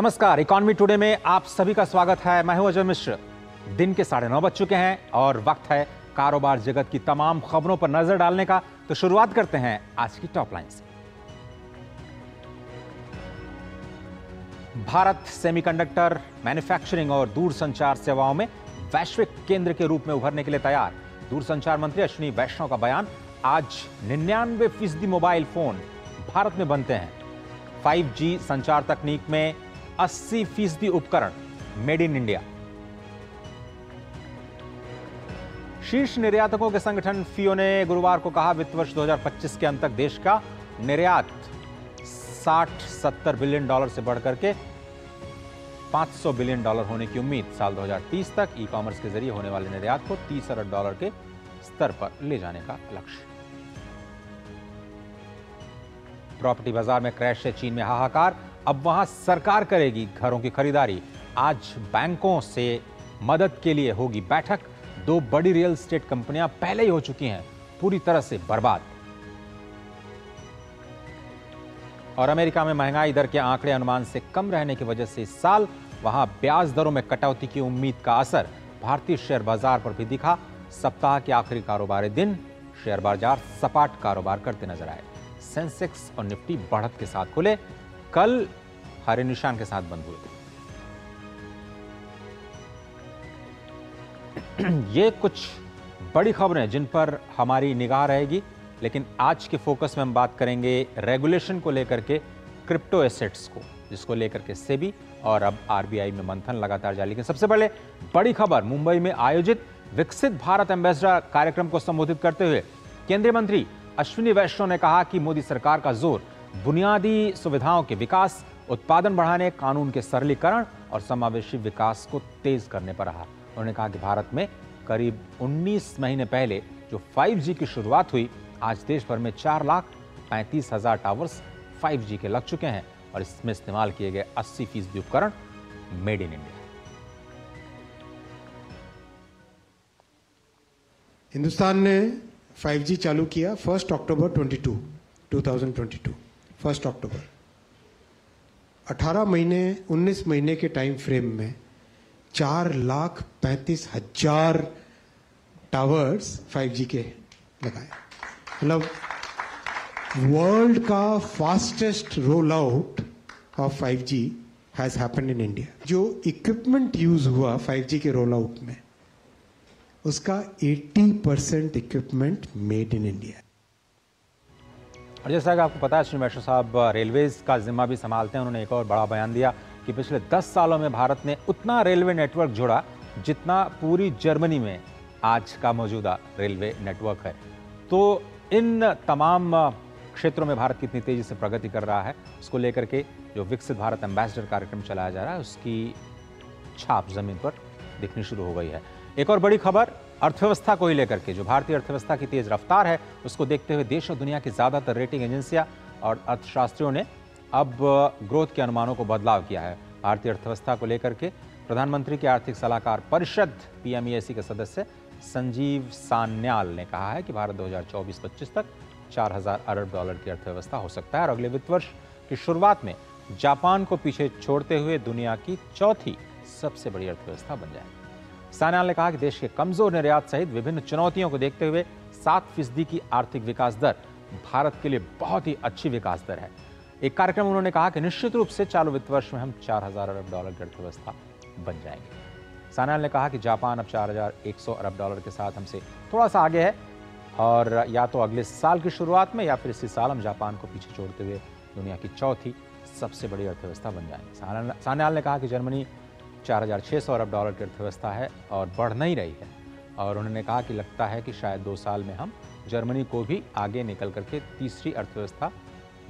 नमस्कार economy today में आप सभी का स्वागत है। मैं हूँ अजय मिश्र। दिन के साढ़े नौ बज चुके हैं और वक्त है कारोबार जगत की तमाम खबरों पर नज़र डालने का। तो शुरुआत करते हैं आज की टॉप लाइन से। भारत सेमीकंडक्टर मैन्युफैक्चरिंग और दूरसंचार सेवाओं में वैश्विक केंद्र के रूप में उभरने के लिए तैयार। दूरसंचार मंत्री अश्विनी वैष्णव का बयान, आज निन्यानवे फ़ीसदी मोबाइल फ़ोन भारत में बनते हैं। 5G संचार तकनीक में 80 फ़ीसदी उपकरण मेड इन इंडिया। शीर्ष निर्यातकों के संगठन फियो ने गुरुवार को कहा, वित्त वर्ष 2025 के अंत तक देश का निर्यात 60-70 बिलियन डॉलर से बढ़कर के 500 बिलियन डॉलर होने की उम्मीद। साल 2030 तक ई कॉमर्स के ज़रिए होने वाले निर्यात को 30 अरब डॉलर के स्तर पर ले जाने का लक्ष्य। प्रॉपर्टी बाज़ार में क्रैश से चीन में हाहाकार अब वहाँ सरकार करेगी घरों की खरीदारी। आज बैंकों से मदद के लिए होगी बैठक। दो बड़ी रियल स्टेट कंपनियाँ पहले ही हो चुकी हैं, पूरी तरह से बर्बाद। और अमेरिका में महँगाई दर के आंकड़े अनुमान से कम रहने की वजह से इस साल वहाँ ब्याज दरों में कटौती की उम्मीद का असर भारतीय शेयर बाज़ार पर भी दिखा। सप्ताह के आखिरी कारोबारी दिन, शेयर बाज़ार सपाट कारोबार करते नज़र आए। सेंसेक्स और निफ्टी बढ़त के साथ खुले। कल हरे निशान के साथ बंद हुए थे। ये कुछ बड़ी खबरें जिन पर हमारी निगाह रहेगी, लेकिन आज के फोकस में हम बात करेंगे रेगुलेशन को लेकर के क्रिप्टो एसेट्स को, जिसको लेकर के सेबी और अब आरबीआई में मंथन लगातार जारी। लेकिन सबसे पहले बड़ी खबर, मुंबई में आयोजित विकसित भारत एम्बेसडर कार्यक्रम को संबोधित करते हुए केंद्रीय मंत्री अश्विनी वैष्णव ने कहा कि मोदी सरकार का ज़ोर बुनियादी सुविधाओं के विकास, उत्पादन बढ़ाने, कानून के सरलीकरण और समावेशी विकास को तेज करने पर रहा। उन्होंने कहा कि भारत में करीब 19 महीने पहले जो 5G की शुरुआत हुई, आज देश भर में चार लाख पैंतीस हज़ार टावर्स 5G के लग चुके हैं और इसमें इस्तेमाल किए गए 80 फ़ीसदी उपकरण मेड इन इंडिया। हिंदुस्तान ने 5G चालू किया फ़र्स्ट अक्टूबर 22 2022 फ़र्स्ट अक्टूबर। 18 महीने 19 महीने के टाइम फ्रेम में चार लाख पैंतीस हज़ार टावर्स 5G के लगाए। मतलब वर्ल्ड का fastest roll out of 5G has happened in India जो इक्विपमेंट यूज़ हुआ 5G के रोल आउट में, उसका 80 percent equipment made in India और जैसा कि आपको पता है, श्री वैष्णव साहब रेलवेज का जिम्मा भी संभालते हैं। उन्होंने एक और बड़ा बयान दिया कि पिछले 10 सालों में भारत ने उतना रेलवे नेटवर्क जोड़ा जितना पूरी जर्मनी में आज का मौजूदा रेलवे नेटवर्क है। तो इन तमाम क्षेत्रों में भारत कितनी तेज़ी से प्रगति कर रहा है, उसको लेकर के जो विकसित भारत एम्बेसडर कार्यक्रम चलाया जा रहा है, उसकी छाप ज़मीन पर दिखनी शुरू हो गई है। एक और बड़ी खबर अर्थव्यवस्था को ही लेकर के, जो भारतीय अर्थव्यवस्था की तेज रफ्तार है, उसको देखते हुए देश और दुनिया की ज़्यादातर रेटिंग एजेंसियाँ और अर्थशास्त्रियों ने अब ग्रोथ के अनुमानों को बदलाव किया है। भारतीय अर्थव्यवस्था को लेकर के प्रधानमंत्री के आर्थिक सलाहकार परिषद पीएमईएसी के सदस्य संजीव सान्याल ने कहा है कि भारत 2024-25 तक 4000 अरब डॉलर की अर्थव्यवस्था हो सकता है और अगले वित्त वर्ष की शुरुआत में जापान को पीछे छोड़ते हुए दुनिया की चौथी सबसे बड़ी अर्थव्यवस्था बन जाएगी। सान्याल ने कहा कि देश के कमज़ोर निर्यात सहित विभिन्न चुनौतियों को देखते हुए सात फ़ीसदी की आर्थिक विकास दर भारत के लिए बहुत ही अच्छी विकास दर है। एक कार्यक्रम में उन्होंने कहा कि निश्चित रूप से चालू वित्त वर्ष में हम चार हज़ार अरब डॉलर की अर्थव्यवस्था बन जाएँगे। सान्याल ने कहा कि जापान अब चार हज़ार एक सौ अरब डॉलर के साथ हमसे थोड़ा सा आगे है और या तो अगले साल की शुरुआत में या फिर इसी साल हम जापान को पीछे छोड़ते हुए दुनिया की चौथी सबसे बड़ी अर्थव्यवस्था बन जाएँगे। सान्याल ने कहा कि जर्मनी 4,600 अरब डॉलर की अर्थव्यवस्था है और बढ़ नहीं रही है। और उन्होंने कहा कि लगता है कि शायद दो साल में हम जर्मनी को भी आगे निकल करके तीसरी अर्थव्यवस्था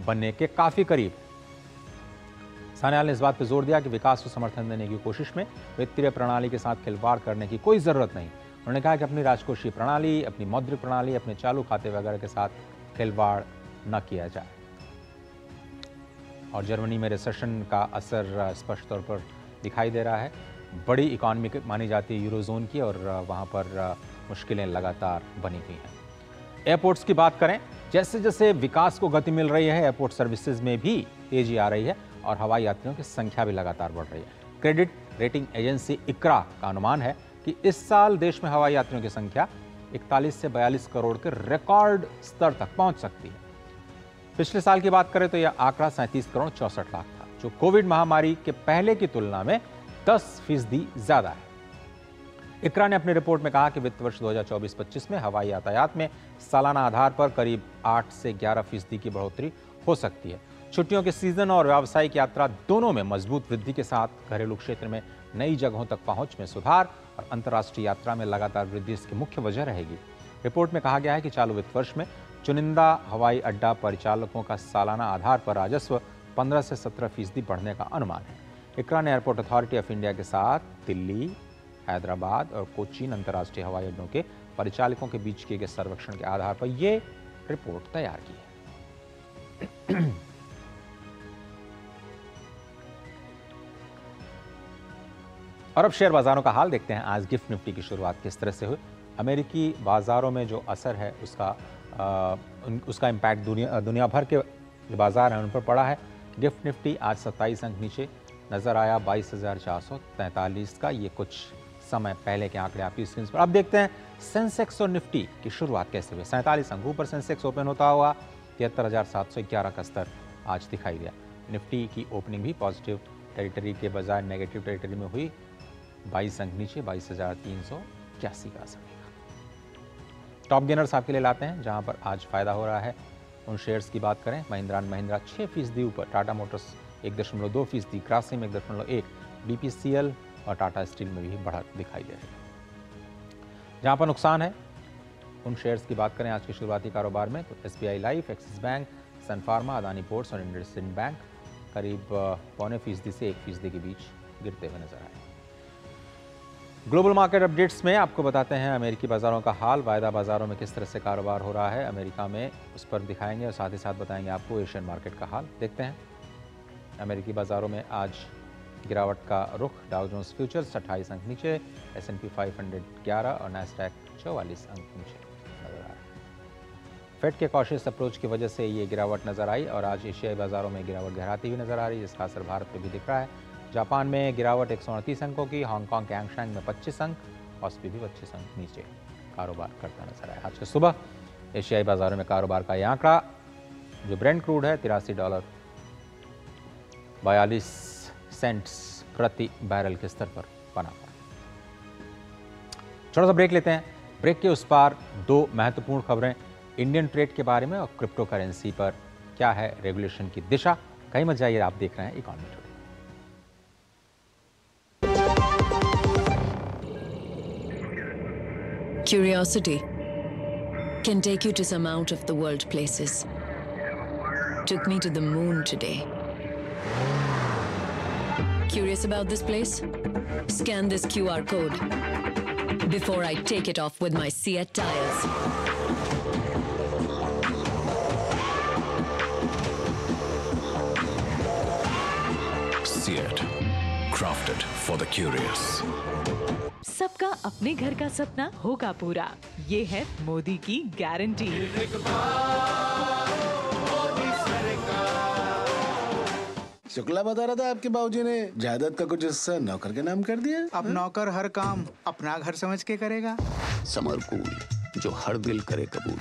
बनने के काफ़ी करीब। सान्याल ने इस बात पर ज़ोर दिया कि विकास को समर्थन देने की कोशिश में वित्तीय प्रणाली के साथ खिलवाड़ करने की कोई ज़रूरत नहीं। उन्होंने कहा कि अपनी राजकोषीय प्रणाली अपनी मौद्रिक प्रणाली अपने चालू खाते वगैरह के साथ खिलवाड़ न किया जाए। और जर्मनी में रिसेशन का असर स्पष्ट तौर पर दिखाई दे रहा है। बड़ी इकॉनमी मानी जाती है यूरोजोन की और वहाँ पर मुश्किलें लगातार बनी हुई हैं। एयरपोर्ट्स की बात करें जैसे जैसे विकास को गति मिल रही है एयरपोर्ट सर्विसेज़ में भी तेज़ी आ रही है और हवाई यात्रियों की संख्या भी लगातार बढ़ रही है। क्रेडिट रेटिंग एजेंसी इकरा का अनुमान है कि इस साल देश में हवाई यात्रियों की संख्या 41 से 42 करोड़ के रिकॉर्ड स्तर तक पहुँच सकती है। पिछले साल की बात करें तो यह आंकड़ा सैंतीस करोड़ चौसठ लाख था। जो कोविड महामारी के पहले की तुलना में 10 फ़ीसदी ज़्यादा है। इकरा ने अपनी रिपोर्ट में कहा कि वित्त वर्ष 2024-25 में हवाई यातायात में सालाना आधार पर करीब 8 से 11 फ़ीसदी की बढ़ोतरी हो सकती है। छुट्टियों के सीज़न और व्यावसायिक यात्रा दोनों में मज़बूत वृद्धि के साथ घरेलू क्षेत्र में नई जगहों तक पहुँच में सुधार और अंतर्राष्ट्रीय यात्रा में लगातार वृद्धि इसकी मुख्य वजह रहेगी। रिपोर्ट में कहा गया है कि चालू वित्त वर्ष में चुनिंदा हवाई अड्डा परिचालकों का सालाना आधार पर राजस्व 15 से 17 फ़ीसदी बढ़ने का अनुमान है। इकरा ने एयरपोर्ट अथॉरिटी ऑफ़ इंडिया के साथ दिल्ली हैदराबाद और कोचीन अंतर्राष्ट्रीय हवाई अड्डों के परिचालकों के बीच किए गए सर्वेक्षण के आधार पर यह रिपोर्ट तैयार की है। और अब शेयर बाजारों का हाल देखते हैं। आज गिफ्ट निफ्टी की शुरुआत किस तरह से हुई? अमेरिकी बाजारों में जो असर है उसका आ, उसका इम्पैक्ट दुनिया दुनिया भर के बाज़ार हैं उन पर पड़ा है। गिफ्ट निफ्टी आज सत्ताईस अंक नीचे नज़र आया, बाईस हज़ार चार सौ तैंतालीस का। ये कुछ समय पहले के आंकड़े आपकी स्क्रीन पर। अब देखते हैं सेंसेक्स और निफ्टी की शुरुआत कैसे हुई। सैंतालीस अंकों पर सेंसेक्स ओपन होता हुआ तिहत्तर हज़ार सात सौ ग्यारह का स्तर आज दिखाई दिया। निफ्टी की ओपनिंग भी पॉजिटिव टेरिटरी के बजाय नेगेटिव टेरिटरी में हुई। बाईस अंक नीचे, बाईस हज़ार तीन सौ इक्यासी का टॉप गेनर्स आपके लिए लाते हैं, जहाँ पर आज फ़ायदा हो रहा है। उन शेयर्स की बात करें, महिंद्रा एंड महिंद्रा छः फ़ीसदी ऊपर, टाटा मोटर्स एक दशमलव दो फ़ीसदी क्रासिम एक दशमलव एक, बीपीसीएल और टाटा स्टील में भी बढ़त दिखाई दे रही है। जहाँ पर नुकसान है, उन शेयर्स की बात करें आज के शुरुआती कारोबार में तो S life, Axis Bank, Sun Pharma, Adani Ports और इंडस्ट्रिंड बैंक करीब पौने फ़ीसदी से एक फ़ीसदी के बीच गिरते हुए नज़र आए। ग्लोबल मार्केट अपडेट्स में आपको बताते हैं अमेरिकी बाज़ारों का हाल, वायदा बाज़ारों में किस तरह से कारोबार हो रहा है। अमेरिका में उस पर दिखाएँगे और साथ ही साथ बताएँगे आपको एशियन मार्केट का हाल। देखते हैं। अमेरिकी बाज़ारों में आज गिरावट का रुख, डाउ जोन्स फ्यूचर्स अट्ठाईस अंक नीचे S and P five hundred ग्यारह और नेस्टैक चौवालीस अंक नीचे नज़र आ रहा है। फेड के कॉशियस अप्रोच की वजह से ये गिरावट नज़र आई और आज एशियाई बाज़ारों में गिरावट गहराती हुई नज़र आ रही है, जिसका असर भारत पर भी दिख रहा है। जापान में गिरावट एक अंकों की, हांगकांग के एंगशैंग में 25 अंक ऑस्पी भी पच्चीस अंक नीचे कारोबार करता नज़र आया। आज के सुबह, एशियाई बाजारों में कारोबार का यह आंकड़ा, जो ब्रेंड क्रूड है, तिरासी डॉलर बयालीस सेंट्स प्रति बैरल के स्तर पर बना हुआ। छोटा सा ब्रेक लेते हैं। ब्रेक के उस पार दो महत्वपूर्ण खबरें, इंडियन ट्रेड के बारे में और क्रिप्टो करेंसी पर क्या है रेगुलेशन की दिशा। कहीं मत जाइए, आप देख रहे हैं economy Curiosity can take you to some out of the world places. Took me to the moon today. Curious about this place? Scan this QR code before I take it off with my Seat tires. Crafted for the curious. सबका अपने घर का सपना होगा पूरा। ये है मोदी की गारंटी शुक्ला बता रहा था आपके बाबूजी ने जायदाद का कुछ हिस्सा नौकर के नाम कर दिया अब नौकर हर काम अपना घर समझ के करेगा। समरकूल जो हर दिल करे कबूल।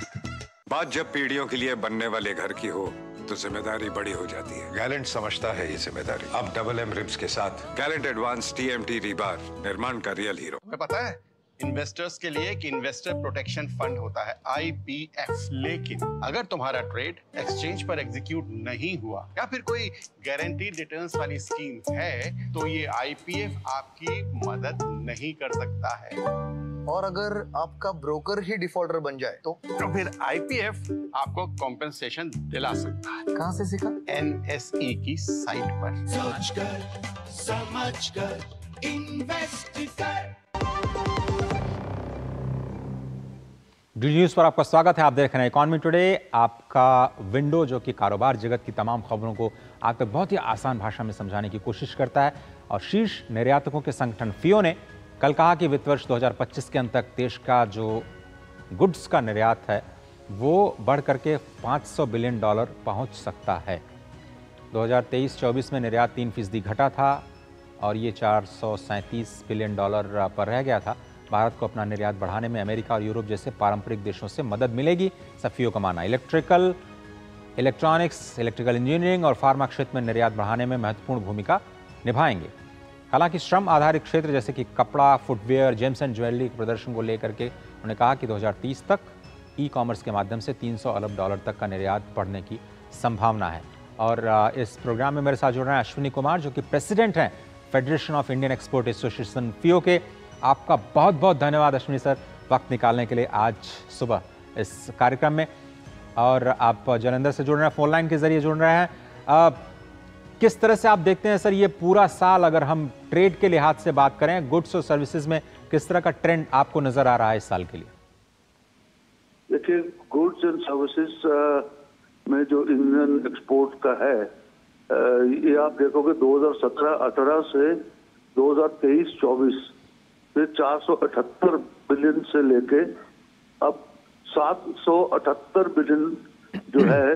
बात जब पीढ़ियों के लिए बनने वाले घर की हो तो ज़िम्मेदारी बड़ी हो जाती है। गैलेंट समझता है ये ज़िम्मेदारी। अब डबल एम रिब्स के साथ गैलेंट एडवांस टीएमटी रिबार निर्माण का रियल हीरो पता है इन्वेस्टर्स के लिए एक इन्वेस्टर प्रोटेक्शन फंड होता है आईपीएफ लेकिन अगर तुम्हारा ट्रेड एक्सचेंज पर एग्जीक्यूट नहीं हुआ या फिर कोई गारंटीड रिटर्न्स वाली स्कीम है तो ये आईपीएफ आपकी मदद नहीं कर सकता है। और अगर आपका ब्रोकर ही डिफॉल्टर बन जाए तो? तो फिर आईपीएफ आपको कॉम्पेंसेशन दिला सकता है। कहाँ से सीखा? एनएसई की साइट पर। सोच कर समझ कर। इन्वेस्ट कर डी न्यूज़ पर आपका स्वागत है। आप देख रहे हैं इकॉनमी टुडे आपका विंडो जो कि कारोबार जगत की तमाम खबरों को आप तक बहुत ही आसान भाषा में समझाने की कोशिश करता है। और शीर्ष निर्यातकों के संगठन फियो ने कल कहा कि वित्त वर्ष 2025 के अंत तक देश का जो गुड्स का निर्यात है, वो बढ़ करके 500 बिलियन डॉलर पहुँच सकता है। 2023-24 में निर्यात तीन फ़ीसदी घटा था और ये चार सौ सैंतीस बिलियन डॉलर पर रह गया था। भारत को अपना निर्यात बढ़ाने में अमेरिका और यूरोप जैसे पारंपरिक देशों से मदद मिलेगी, सफियों का माना। इलेक्ट्रिकल, इलेक्ट्रॉनिक्स, इलेक्ट्रिकल इंजीनियरिंग और फार्मा क्षेत्र में निर्यात बढ़ाने में महत्वपूर्ण भूमिका निभाएँगे। हालाँकि श्रम आधारित क्षेत्र जैसे कि कपड़ा, फुटवेयर, जेम्स एंड ज्वेलरी के प्रदर्शन को लेकर के उन्होंने कहा कि 2030 तक ई कॉमर्स के माध्यम से 300 अरब डॉलर तक का निर्यात बढ़ने की संभावना है। और इस प्रोग्राम में मेरे साथ जुड़ रहे हैं अश्विनी कुमार, जो कि प्रेसिडेंट हैं federation of Indian export association FIEO के। आपका बहुत बहुत धन्यवाद अश्विनी सर, वक्त निकालने के लिए आज सुबह इस कार्यक्रम में। और आप जलंधर से जुड़ रहे हैं, फ़ोन लाइन के ज़रिए जुड़ रहे हैं। किस तरह से आप देखते हैं सर, ये पूरा साल अगर हम ट्रेड के लिहाज से बात करें गुड्स और सर्विसेज़ में किस तरह का ट्रेंड आपको नज़र आ रहा है इस साल के लिए? देखिए गुड्स एंड सर्विसेज़ में जो इंडियन एक्सपोर्ट का है ये आप देखोगे 2017-18 से 2023-24 से 478 बिलियन से लेके अब 778 बिलियन जो है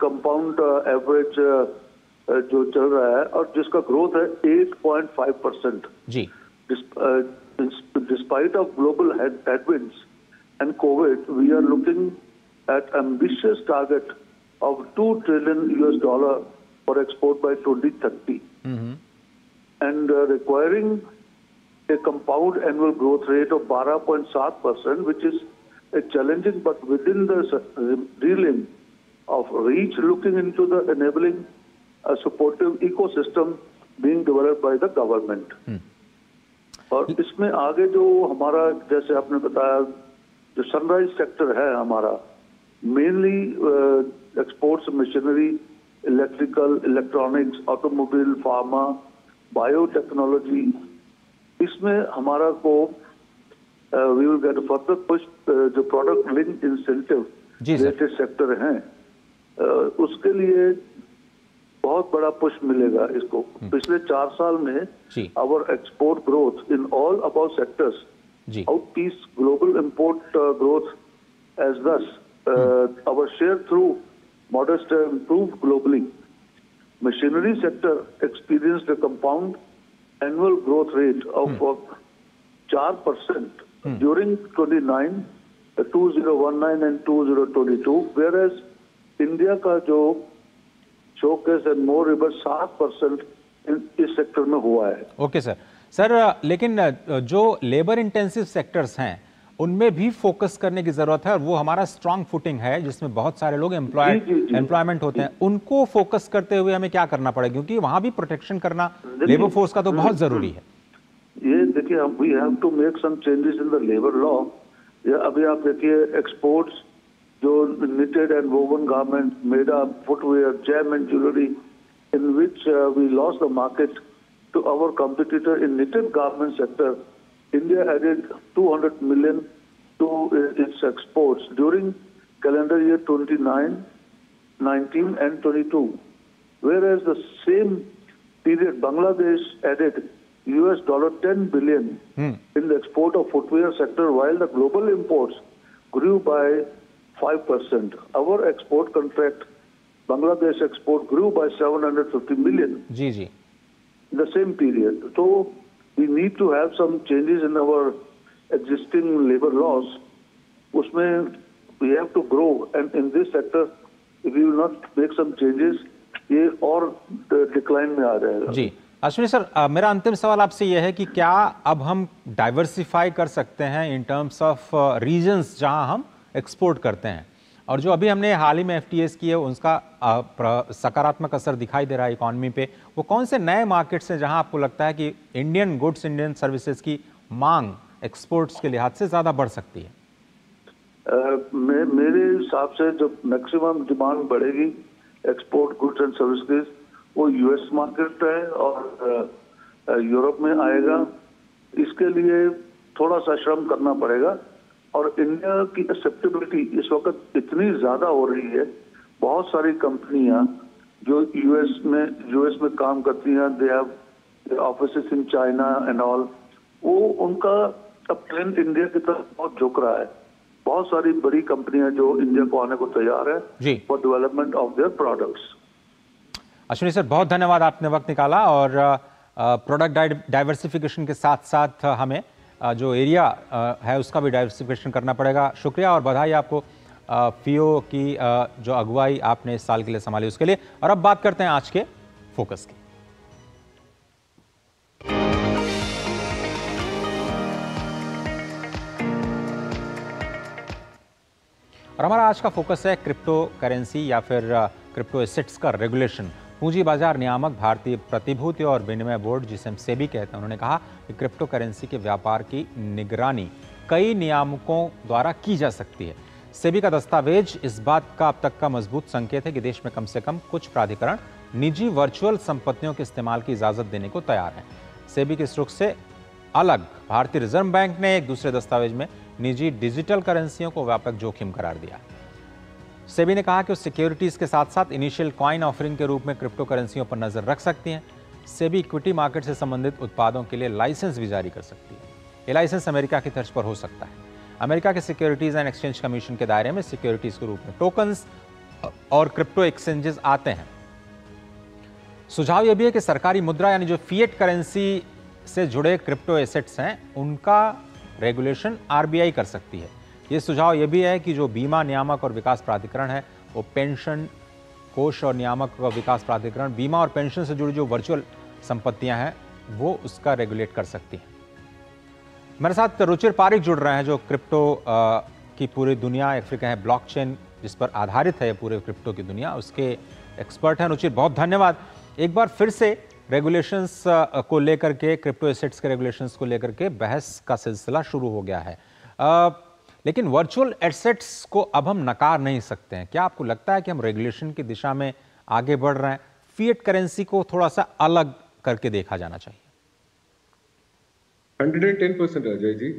कंपाउंड एवरेज जो चल रहा है और जिसका ग्रोथ है 8.5 percent ji despite of global headwinds and COVID, we are looking at ambitious target of 2 trillion US dollar for export by 2030 mm-hmm. and uh, requiring a compound annual growth rate of 12.7 percent, which is a challenging but within the realm of reach, looking into the enabling a supportive ecosystem being developed by the government. Hmm. और इसमें आगे जो हमारा जैसे आपने बताया जो sunrise sector है हमारा mainly exports machinery electrical electronics automobile pharma biotechnology इसमें हमारा को we will get further push जो product link incentive related sector हैं uh, उसके लिए बहुत बड़ा पुश मिलेगा इसको। हम्म। पिछले चार साल में our export growth in all about sectors outpace global import growth as दस our share through modest improve globally machinery sector experience the compound annual growth rate of चार percent during twenty nine two zero one nine and two zero twenty two whereas India का जो showcase and more river सात percent इस sector में हुआ है। Okay sir sir लेकिन जो लेबर इंटेंसिव सेक्टर्स हैं उनमें भी फोकस करने की ज़रूरत है और वो हमारा स्ट्रांग फुटिंग है जिसमें बहुत सारे लोग एम्प्लॉय एम्प्लॉयमेंट होते हैं। उनको फोकस करते हुए हमें क्या करना पड़ेगा? क्योंकि वहाँ भी प्रोटेक्शन करना लेबर फोर्स का तो बहुत ज़रूरी है। ये देखिए we have to make some changes in the labour law अभी आप देखिए एक्सपोर्ट्स जो knitted and woven garments, made up footwear, gem and jewelry, in which uh, we lost the market to our competitor in knitted garment sector. India added 200 million to its exports during calendar year 29, 19 and 22. Whereas the same period, Bangladesh added US dollar 10 billion hmm. in the export of footwear sector, while the global imports grew by 5%. Our export contract, Bangladesh export grew by 750 million. जी जी. In the same period. So we need to have some changes in our existing labor laws. उसमें we have to grow and in this sector if we will not make some changes ये और decline में आ जाएगा जी Ashwini sir आ, मेरा अंतिम सवाल आपसे यह है कि क्या अब हम डाइवर्सिफाई कर सकते हैं इन टर्म्स ऑफ़ रीजन्स जहाँ हम एक्सपोर्ट करते हैं। और जो अभी हमने हाल ही में एफ़ की है उसका सकारात्मक असर दिखाई दे रहा है इकॉनमी पे। वो कौन से नए मार्केट्स हैं जहाँ आपको लगता है कि इंडियन गुड्स इंडियन सर्विसेज़ की मांग एक्सपोर्ट्स के लिहाज से ज़्यादा बढ़ सकती है? मे, मेरे हिसाब से जो मैक्सिमम डिमांड बढ़ेगी एक्सपोर्ट गुड्स एंड सर्विसेज़ वो यूएस मार्केट है और यूरोप में आएगा। इसके लिए थोड़ा सा श्रम करना पड़ेगा। और इंडिया की एक्सेप्टेबिलिटी इस वक्त इतनी ज़्यादा हो रही है। बहुत सारी कंपनियाँ जो यूएस में यूएस में काम करती हैं they have office in China and all वो उनका अब ट्रेंड इंडिया की तरफ़ बहुत झुक रहा है। बहुत सारी बड़ी कंपनियाँ जो इंडिया को आने को तैयार है for development of their products Ashwini sir बहुत धन्यवाद आपने वक्त निकाला और प्रोडक्ट डाइवर्सिफिकेशन के साथ साथ हमें। जो एरिया है उसका भी डाइवर्सिफिकेशन करना पड़ेगा। शुक्रिया और बधाई आपको। फीओ की जो अगुवाई आपने इस साल के लिए संभाली उसके लिए। और अब बात करते हैं आज के फोकस की। और हमारा आज का फोकस है क्रिप्टो करेंसी या फिर क्रिप्टो एसेट्स का रेगुलेशन पूंजी बाज़ार नियामक भारतीय प्रतिभूति और विनिमय बोर्ड जिसे हम सेबी कहते हैं, उन्होंने कहा कि क्रिप्टो करेंसी के व्यापार की निगरानी कई नियामकों द्वारा की जा सकती है। सेबी का दस्तावेज़ इस बात का अब तक का मज़बूत संकेत है कि देश में कम से कम कुछ प्राधिकरण निजी वर्चुअल संपत्तियों के इस्तेमाल की इजाज़त देने को तैयार हैं। सेबी के रुख से अलग भारतीय रिज़र्व बैंक ने एक दूसरे दस्तावेज़ में निजी डिजिटल करेंसियों को व्यापक जोखिम करार दिया। सेबी ने कहा कि उस सिक्योरिटीज के साथ साथ इनिशियल कॉइन ऑफरिंग के रूप में क्रिप्टो करेंसियों पर नज़र रख सकती हैं। सेबी इक्विटी मार्केट से संबंधित उत्पादों के लिए लाइसेंस भी जारी कर सकती है। ये लाइसेंस अमेरिका की तर्ज पर हो सकता है। अमेरिका के सिक्योरिटीज एंड एक्सचेंज कमीशन के दायरे में सिक्योरिटीज के रूप में टोकन्स और क्रिप्टो एक्सचेंजेस आते हैं। सुझाव यह भी है कि सरकारी मुद्रा यानी जो फिएट करेंसी से जुड़े क्रिप्टो एसेट्स हैं, उनका रेगुलेशन आरबीआई कर सकती है। ये सुझाव यह भी है कि जो बीमा नियामक और विकास प्राधिकरण है वो पेंशन कोष और नियामक और विकास प्राधिकरण बीमा और पेंशन से जुड़ी जो वर्चुअल संपत्तियाँ हैं वो उसका रेगुलेट कर सकती हैं। मेरे साथ रुचिर पारिक जुड़ रहे हैं जो क्रिप्टो अ, की पूरी दुनिया या फिर कहें ब्लॉकचेन जिस पर आधारित है पूरे क्रिप्टो की दुनिया उसके एक्सपर्ट हैं। रुचिर बहुत धन्यवाद। एक बार फिर से रेगुलेशंस को लेकर के क्रिप्टो एसेट्स के रेगुलेशंस को लेकर के बहस का सिलसिला शुरू हो गया है। अ, लेकिन वर्चुअल एसेट्स को अब हम नकार नहीं सकते हैं। क्या आपको लगता है कि हम रेगुलेशन की दिशा में आगे बढ़ रहे हैं? फिएट करेंसी को थोड़ा सा अलग करके देखा जाना चाहिए। 110 percent Ajay ji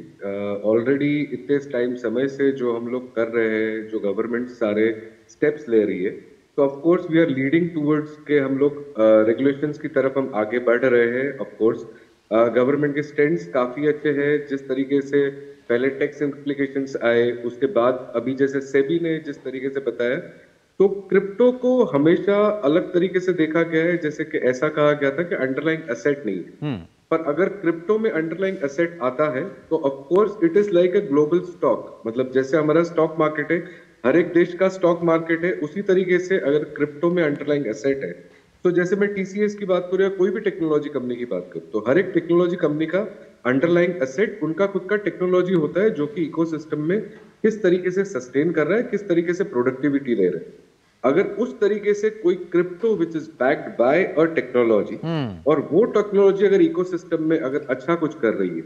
already uh, इतने टाइम समय से जो हम लोग कर रहे हैं जो गवर्नमेंट सारे स्टेप्स ले रही है तो of course we are leading towards के हम लोग रेगुलेशंस uh, की तरफ़ हम आगे बढ़ रहे हैं ऑफ़ कोर्स गवर्नमेंट के स्टैंड काफ़ी अच्छे हैं जिस तरीके से पहले टैक्स इम्प्लीकेशंस आए उसके बाद अभी जैसे सेबी ने जिस तरीके से बताया तो क्रिप्टो को हमेशा अलग तरीके से देखा गया है जैसे कि ऐसा कहा गया था कि अंडरलाइंग एसेट नहीं है। पर अगर क्रिप्टो में अंडरलाइंग एसेट आता है तो of course it is like a global stock मतलब जैसे हमारा स्टॉक मार्केट है हर एक देश का स्टॉक मार्केट है उसी तरीके से अगर क्रिप्टो में अंडरलाइंग एसेट है तो जैसे मैं टीसीएस की बात करूँ या कोई भी टेक्नोलॉजी कंपनी की बात करूँ तो हर एक टेक्नोलॉजी कंपनी का अंडरलाइंग एसेट उनका खुद का टेक्नोलॉजी होता है जो कि इकोसिस्टम में किस तरीके से सस्टेन कर रहा है किस तरीके से प्रोडक्टिविटी ले रहा है। अगर उस तरीके से कोई crypto which is backed by a technology और वो टेक्नोलॉजी अगर इकोसिस्टम में अगर अच्छा कुछ कर रही है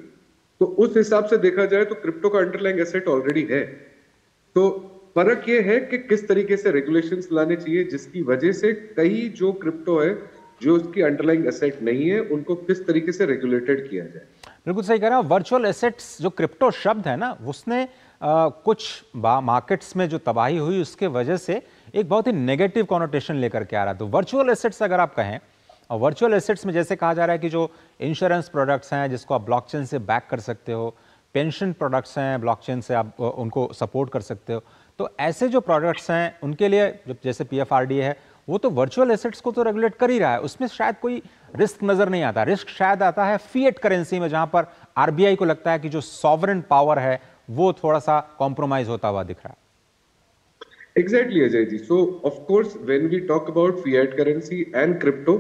तो उस हिसाब से देखा जाए तो क्रिप्टो का अंडरलाइंग एसेट ऑलरेडी है। तो फ़र्क ये है कि किस तरीके से रेगुलेशन लाने चाहिए जिसकी वजह से कई जो क्रिप्टो है जो उसकी अंडरलाइंग एसेट नहीं है उनको किस तरीके से रेगुलेटेड किया जाए। बिल्कुल सही कह रहे हैं। वर्चुअल एसेट्स जो क्रिप्टो शब्द है ना उसने आ, कुछ मार्केट्स में जो तबाही हुई उसके वजह से एक बहुत ही नेगेटिव कॉनोटेशन लेकर के आ रहा है। तो वर्चुअल एसेट्स अगर आप कहें और वर्चुअल एसेट्स में जैसे कहा जा रहा है कि जो इंश्योरेंस प्रोडक्ट्स हैं जिसको आप ब्लॉकचेन से बैक कर सकते हो पेंशन प्रोडक्ट्स हैं ब्लॉकचेन से आप उनको सपोर्ट कर सकते हो। तो ऐसे जो प्रोडक्ट्स हैं उनके लिए जो जैसे पी है वो तो वर्चुअल एसेट्स को तो रेगुलेट कर ही रहा है। उसमें शायद कोई रिस्क नज़र नहीं आता। रिस्क शायद आता है फिएट करेंसी में, जहाँ पर आरबीआई को लगता है कि जो सॉवरन पावर है, वो थोड़ा सा कॉम्प्रोमाइज होता हुआ दिख रहा है। Exactly Ajay ji so of course when we talk about fiat currency and crypto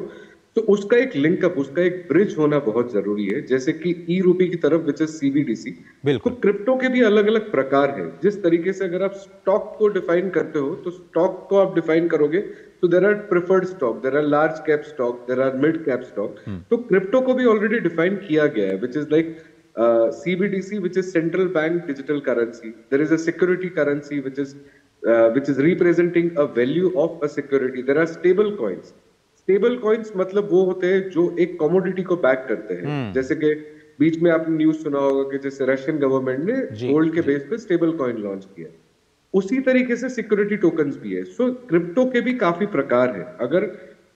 तो उसका एक लिंकअप उसका एक ब्रिज होना बहुत ज़रूरी है जैसे कि ई रूपी की तरफ़ विच इज़ सीबीडीसी बिल्कुल तो क्रिप्टो के भी अलग अलग प्रकार हैं जिस तरीके से अगर आप स्टॉक को डिफाइन करते हो तो स्टॉक को आप डिफाइन करोगे तो there are preferred stock there are large cap stock there are mid cap stock तो क्रिप्टो को भी ऑलरेडी डिफाइन किया गया है which is like CBDC, which is central bank digital currency. There is a security currency, which is uh, which is representing a value of a security. There are stable coins. Stable coins मतलब वो होते हैं जो एक commodity को back करते हैं। हम्म। जैसे कि बीच में आपने न्यूज़ सुना होगा कि जैसे रशियन गवर्नमेंट ने गोल्ड के बेस पे स्टेबल कॉइन लॉन्च किया। उसी तरीके से सिक्योरिटी टोकन्स भी है। सो क्रिप्टो के भी काफ़ी प्रकार है। अगर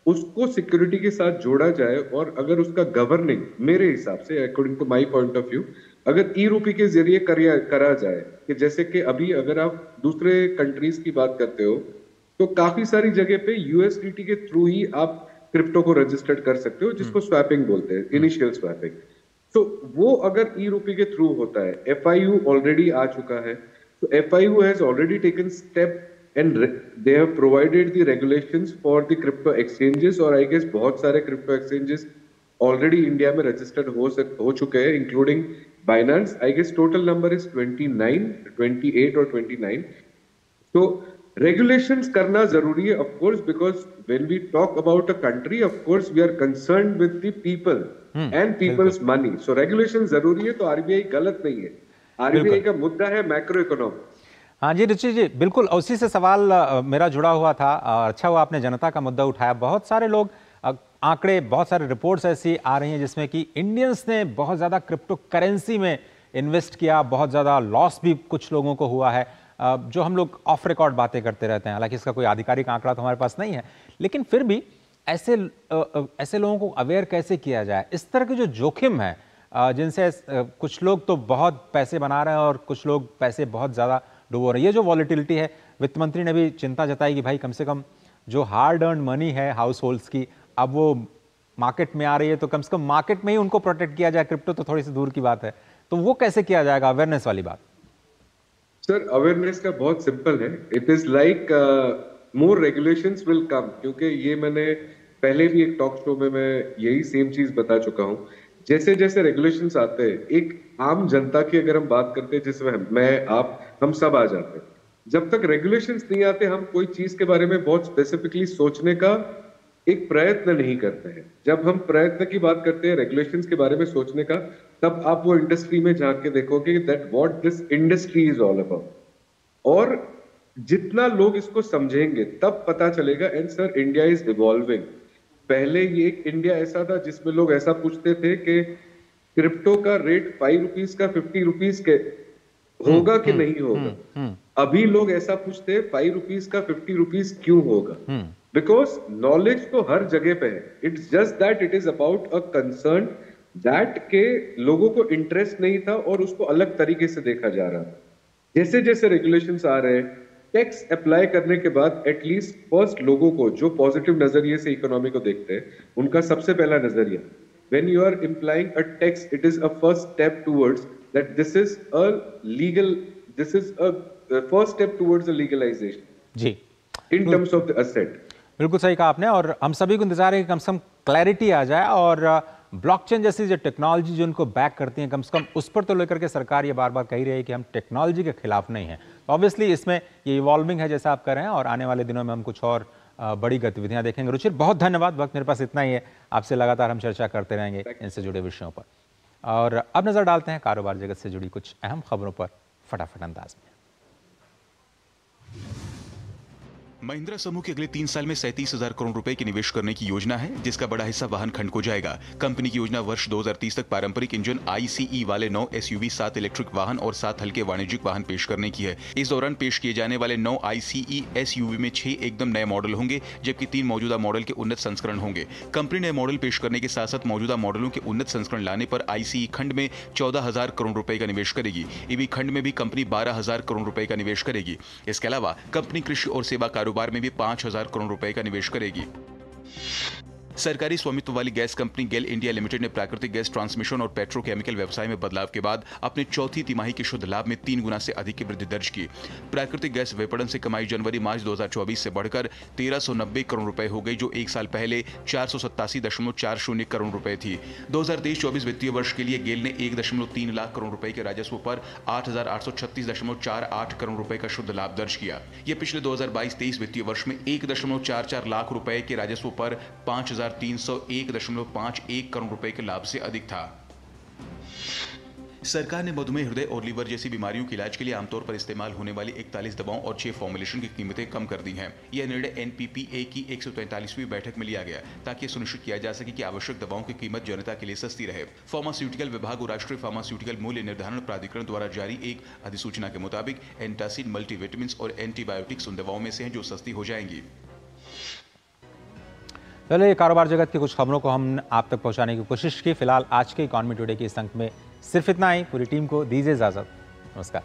उसको सिक्योरिटी के साथ जोड़ा जाए और अगर उसका गवर्निंग मेरे हिसाब से according to my point of view अगर ई रूपी के ज़रिए करा जाए कि जैसे कि अभी अगर आप दूसरे कंट्रीज़ की बात करते हो तो काफ़ी सारी जगह पे यूएसडीटी के थ्रू ही आप क्रिप्टो को रजिस्टर्ड कर सकते हो जिसको स्वैपिंग बोलते हैं इनिशियल स्वैपिंग तो वो अगर ई रूपी के थ्रू होता है एफ़ ऑलरेडी आ चुका है तो F I has already taken step and they have provided the regulations for the crypto exchanges और आई गेस बहुत सारे क्रिप्टो एक्सचेंजेस ऑलरेडी इंडिया में रजिस्टर्ड हो सक हो चुके हैं including Binance I guess total number is 29 28 और 29 तो regulations करना ज़रूरी है of course because when we talk about a country of course we are concerned with the people Hmm, and people's money. So regulation ज़रूरी है तो RBI गलत नहीं है आरबीआई का मुद्दा है मैक्रो इकोनॉमी हाँ जी रुचि जी बिल्कुल उसी से सवाल मेरा जुड़ा हुआ था। अच्छा हुआ आपने जनता का मुद्दा उठाया। बहुत सारे लोग आंकड़े बहुत सारे रिपोर्ट्स ऐसी आ रही हैं जिसमें कि इंडियंस ने बहुत ज़्यादा क्रिप्टो करेंसी में इन्वेस्ट किया बहुत ज़्यादा लॉस भी कुछ लोगों को हुआ है। जो हम लोग ऑफ़ रिकॉर्ड बातें करते रहते हैं, हालाँकि इसका कोई आधिकारिक आंकड़ा तो हमारे पास नहीं है, लेकिन फिर भी ऐसे ऐसे लोगों को अवेयर कैसे किया जाए? इस तरह के जो जोखिम है जिनसे कुछ लोग तो बहुत पैसे बना रहे हैं और कुछ लोग पैसे बहुत ज़्यादा डुबो रहे हैं। ये जो वॉलिटिलिटी है, वित्त मंत्री ने भी चिंता जताई कि भाई कम से कम जो हार्ड अर्न मनी है हाउस होल्ड्स की, अब वो मार्केट में आ रही है तो कम से कम मार्केट में ही उनको प्रोटेक्ट किया जाए। क्रिप्टो तो थोड़ी सी दूर की बात है। तो वो कैसे किया जाएगा? अवेयरनेस वाली बात। सर अवेयरनेस का बहुत सिंपल है. It is like more regulations will come क्योंकि ये मैंने पहले भी एक टॉक शो में मैं यही सेम चीज़ बता चुका हूँ. जैसे जैसे रेगुलेशंस आते हैं, एक आम जनता की अगर हम बात करते हैं, जिसमें मैं, आप, हम सब आ जाते हैं. जब तक रेगुलेशन नहीं आते, हम कोई चीज़ के बारे में बहुत स्पेसिफिकली सोचने का एक प्रयत्न नहीं करते हैं. जब हम प्रयत्न की बात करते हैं रेगुलेशंस के बारे में सोचने का तब आप वो इंडस्ट्री में जाके देखोगे that what this industry is all about और जितना लोग इसको समझेंगे तब पता चलेगा and sir India is evolving पहले ये एक इंडिया ऐसा था जिसमें लोग ऐसा पूछते थे कि क्रिप्टो का रेट फाइव रुपीज़ का फिफ्टी रुपीज़ के होगा कि नहीं होगा? अभी लोग ऐसा पूछते हैं फाइव रुपीज़ का फिफ्टी रुपीज़ क्यों होगा? बिकॉज़ नॉलेज तो हर जगह पे है. It's just that it is about a concern that के लोगों को इंटरेस्ट नहीं था और उसको अलग तरीके से देखा जा रहा था। जैसे जैसे रेगुलेशन आ रहे हैं टैक्स अप्लाई करने के बाद एटलीस्ट फ़र्स्ट लोगों को जो पॉजिटिव नज़रिए से इकोनॉमी को देखते हैं उनका सबसे पहला नज़रिया। You are implying a tax it is a first step towards that this is a legal this is a, a first step towards a legalization ji. in terms of the asset बिल्कुल सही कहा आपने और हम सभी को इंतज़ार है कि कम से कम क्लैरिटी आ जाए और ब्लॉकचेन जैसी जो टेक्नोलॉजी जो उनको बैक करती है कम से कम उस पर तो लेकर के सरकार ये बार बार कही रही है कि हम टेक्नोलॉजी के खिलाफ नहीं है। तो ऑब्वियसली इसमें ये इवॉल्विंग है जैसा आप कर रहे हैं और आने वाले दिनों में हम कुछ और बड़ी गतिविधियाँ देखेंगे। रुचिर बहुत धन्यवाद। वक्त मेरे पास इतना ही है। आपसे लगातार हम चर्चा करते रहेंगे इनसे जुड़े विषयों पर। और अब नज़र डालते हैं कारोबार जगत से जुड़ी कुछ अहम खबरों पर फटाफट अंदाज में। महिंद्रा समूह के अगले तीन साल में सैंतीस हज़ार करोड़ रुपए की निवेश करने की योजना है, जिसका बड़ा हिस्सा वाहन खंड को जाएगा। कंपनी की योजना वर्ष 2030 तक पारंपरिक इंजन आईसीई वाले नौ एसयूवी सात इलेक्ट्रिक वाहन और सात हल्के वाणिज्यिक वाहन पेश करने की है। इस दौरान पेश किए जाने वाले नौ आईसीई एसयूवी में छह एकदम नए मॉडल होंगे, जबकि तीन मौजूदा मॉडल के उन्नत संस्करण होंगे। कंपनी नए मॉडल पेश करने के साथ साथ मौजूदा मॉडलों के उन्नत संस्करण लाने पर आईसीई खंड में चौदह करोड़ रुपए का निवेश करेगी। ईवी खंड में भी कंपनी बारह करोड़ रुपए का निवेश करेगी। इसके अलावा कंपनी कृषि और सेवा कारोबार में भी पाँच हज़ार करोड़ रुपए का निवेश करेगी। सरकारी स्वामित्व वाली gas company GAIL India limited ने प्राकृतिक गैस ट्रांसमिशन और पेट्रोकेमिकल व्यवसाय में बदलाव के बाद अपने चौथी तिमाही के शुद्ध लाभ में तीन गुना से अधिक की वृद्धि दर्ज की। प्राकृतिक गैस विपणन से कमाई जनवरी मार्च 2024 से बढ़कर 1390 करोड़ रुपए हो गई, जो एक साल पहले चार करोड़ रुपए थी। 2023-24 वित्तीय वर्ष के लिए गेल ने एक लाख करोड़ रुपए के राजस्व पर आठ करोड़ रुपए का शुद्ध लाभ दर्ज किया। यह पिछले 2022-23 वित्तीय वर्ष में एक लाख रुपए के राजस्व पर पाँच करोड़ रुपए के लाभ से अधिक था। सरकार ने मधुमेह, हृदय और लीवर जैसी बीमारियों के इलाज के लिए आमतौर पर इस्तेमाल होने वाली 41 दवाओं और 6 फॉर्मुलेशन की कीमतें कम कर दी हैं। यह निर्णय एनपीपीए की 143वीं बैठक में लिया गया, ताकि सुनिश्चित किया जा सके कि आवश्यक दवाओं की कीमत जनता के लिए सस्ती रहे। फार्मास्यूटिकल विभाग और राष्ट्रीय फार्मास्यूटिकल मूल्य निर्धारण प्राधिकरण द्वारा जारी एक अधिसूचना के मुताबिक एंटासिड मल्टीविटामिन और एंटीबायोटिक्स उन दवाओं में से हैं जो सस्ती हो जाएँगी। चलिए कारोबार जगत की कुछ खबरों को हम आप तक पहुँचाने की कोशिश की। फ़िलहाल आज के इकॉनमी टुडे के इस अंक में सिर्फ़ इतना ही। पूरी टीम को दीजिए इजाज़त। नमस्कार।